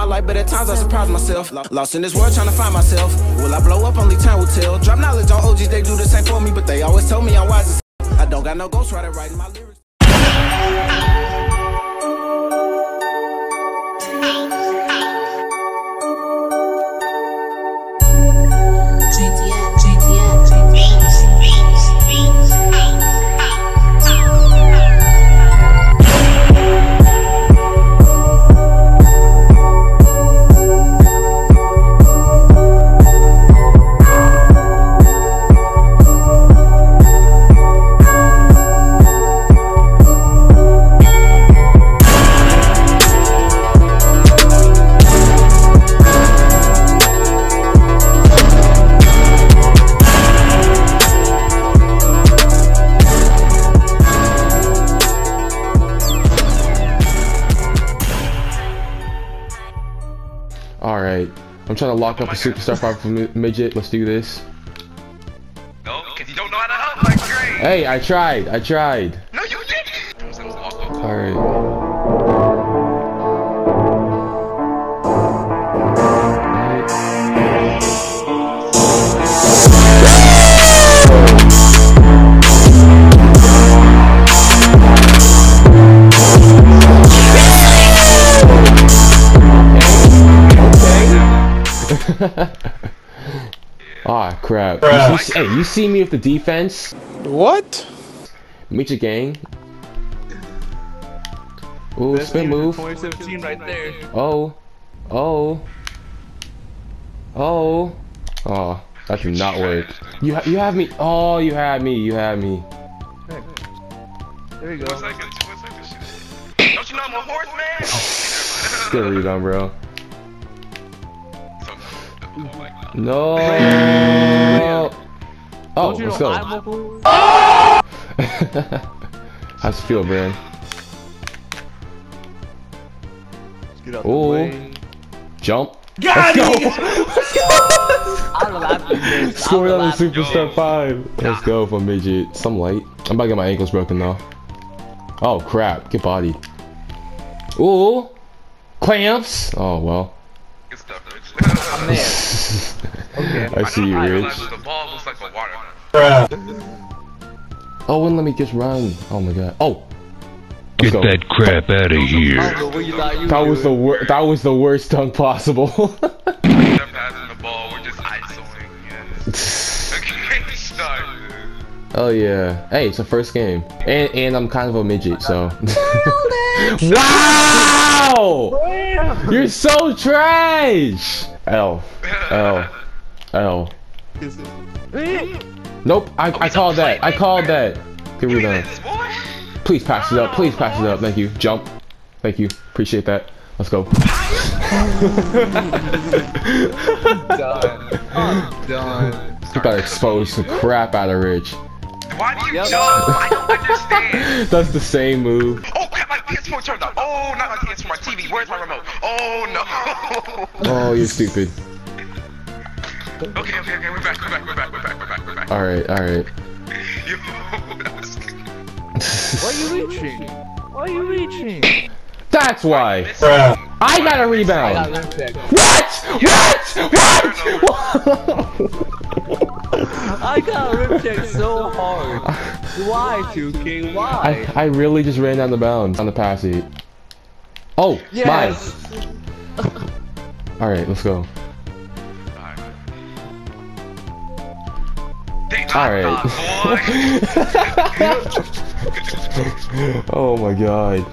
my life, but at times I surprise myself. Lost in this world trying to find myself. Will I blow up? Only time will tell. Drop knowledge on OGs, they do the same for me, but they always tell me I'm wise as I don't got no ghostwriter writing my lyrics. I'm trying to lock up a oh superstar five for mi- midget. Let's do this. No, because you don't know how to help like great. Hey, I tried. I tried. No, you didn't. All Ah, crap. You see- hey, you see me with the defense? What? Meet your gang. Ooh, spin move. 2017 right there. Oh. Oh. Oh. Oh, that did not work. You ha you have me. Oh, you had me. You had me. There you go. second, two. Don't you know I'm a horse, man? Oh, Good rebound, bro. No. Oh, Don't you let's know go. I'm? How's it feel, Brian? Get out the Ooh. way. Jump. Let's go. I'm laughing, bitch. Score I'm on the laughing. Superstar 5. Let's go for midget. Some light. I'm about to get my ankles broken though. Oh crap. Get bodied. Ooh. Clamps. Oh well. Good stuff, Rich. Okay. I see you, Rich. the ball looks like a water. Oh, wouldn't let me just run. Oh my god. Oh. Let's Get go. that crap out of here. don't know what you thought you That was the doing. wor- That was the worst dunk possible. oh yeah. Hey, it's the first game, and and I'm kind of a midget, so. wow! You're so trash. L. L. L. Nope. I I called that. I called that. Good Give me rebound. Please pass it up. Please pass it up. Thank you. Jump. Thank you. Appreciate that. Let's go. I'm done. I'm done. You better expose the crap out of Rich. Why do you Yep. jump? I don't understand. That's the same move. Oh crap, my PS4 turned off. Oh, not my PS4, my TV. Where's my remote? Oh no. Oh, you're stupid. okay, okay, okay, we're back, we're back, we're back, we're back, we're back, we're back. All right. All right. Yo, that was Why are you reaching? Why are you reaching? That's why. missing. I got a I got rebound. rim check. What? What? What? I got rim check so hard. Why, 2K? Why? I I really just ran down the bounds on the pass it. Oh, yes. mine. All right, let's go. All right. oh my god.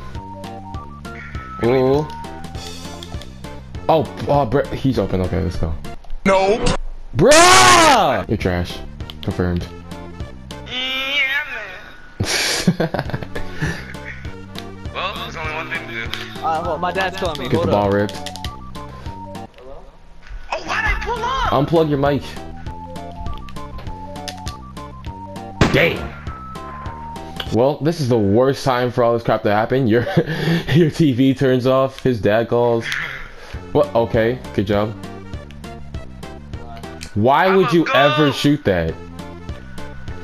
Oh. Oh, oh, Brett, he's open. Okay, let's go. Nope. Bruh! You're trash. Confirmed. Yeah, man. Well, there's only one thing to do. Uh, well, my dad's calling me. Get the Hold ball up. ripped. Oh, why'd I pull up? Unplug your mic. Damn. Well, this is the worst time for all this crap to happen. Your your TV turns off. His dad calls. What? Okay, good job. Why would you ever shoot that?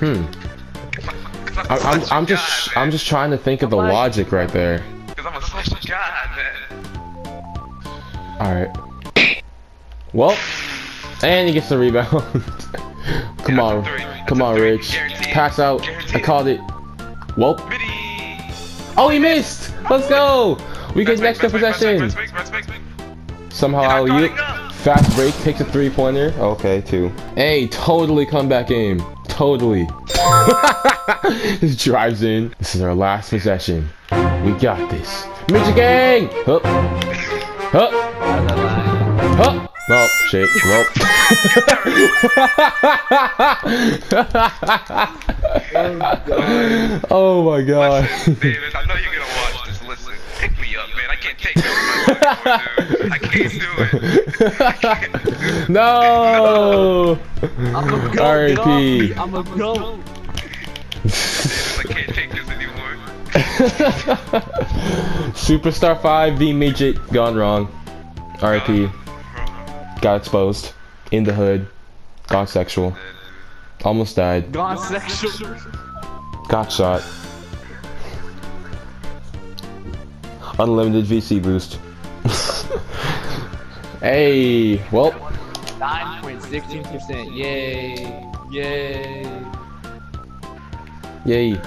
Hmm. I, I'm I'm just I'm just trying to think of the logic right there. I'm a such a god, man. Alright. Well, and he gets the rebound. come Yeah, on. Come on, Rich. Guaranteed. Pass out. I called it. Well, oh, he missed. Let's go. We get extra make, possession. Somehow You're not alley guarding oop. up. Fast break takes a three pointer. Okay, two. Hey, totally comeback game. Totally. Just drives in. This is our last possession. We got this. Midget gang! Hup. Hup. Hup. Oh, shit. Well. oh my god. David, I know you're gonna this. Listen, pick me up, man. I can't take this. dude. I can't do it. I can't do it. no! I'm a go. R.I.P.. I'm a go. I can't take this anymore. Superstar 5 v Midget gone wrong. RIP. Got exposed. In the hood. Got sexual. Almost died. Gone sexual. Got shot. Unlimited VC boost. hey, well, 9.16%. Yay. Yay. yay.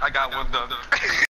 I got one done.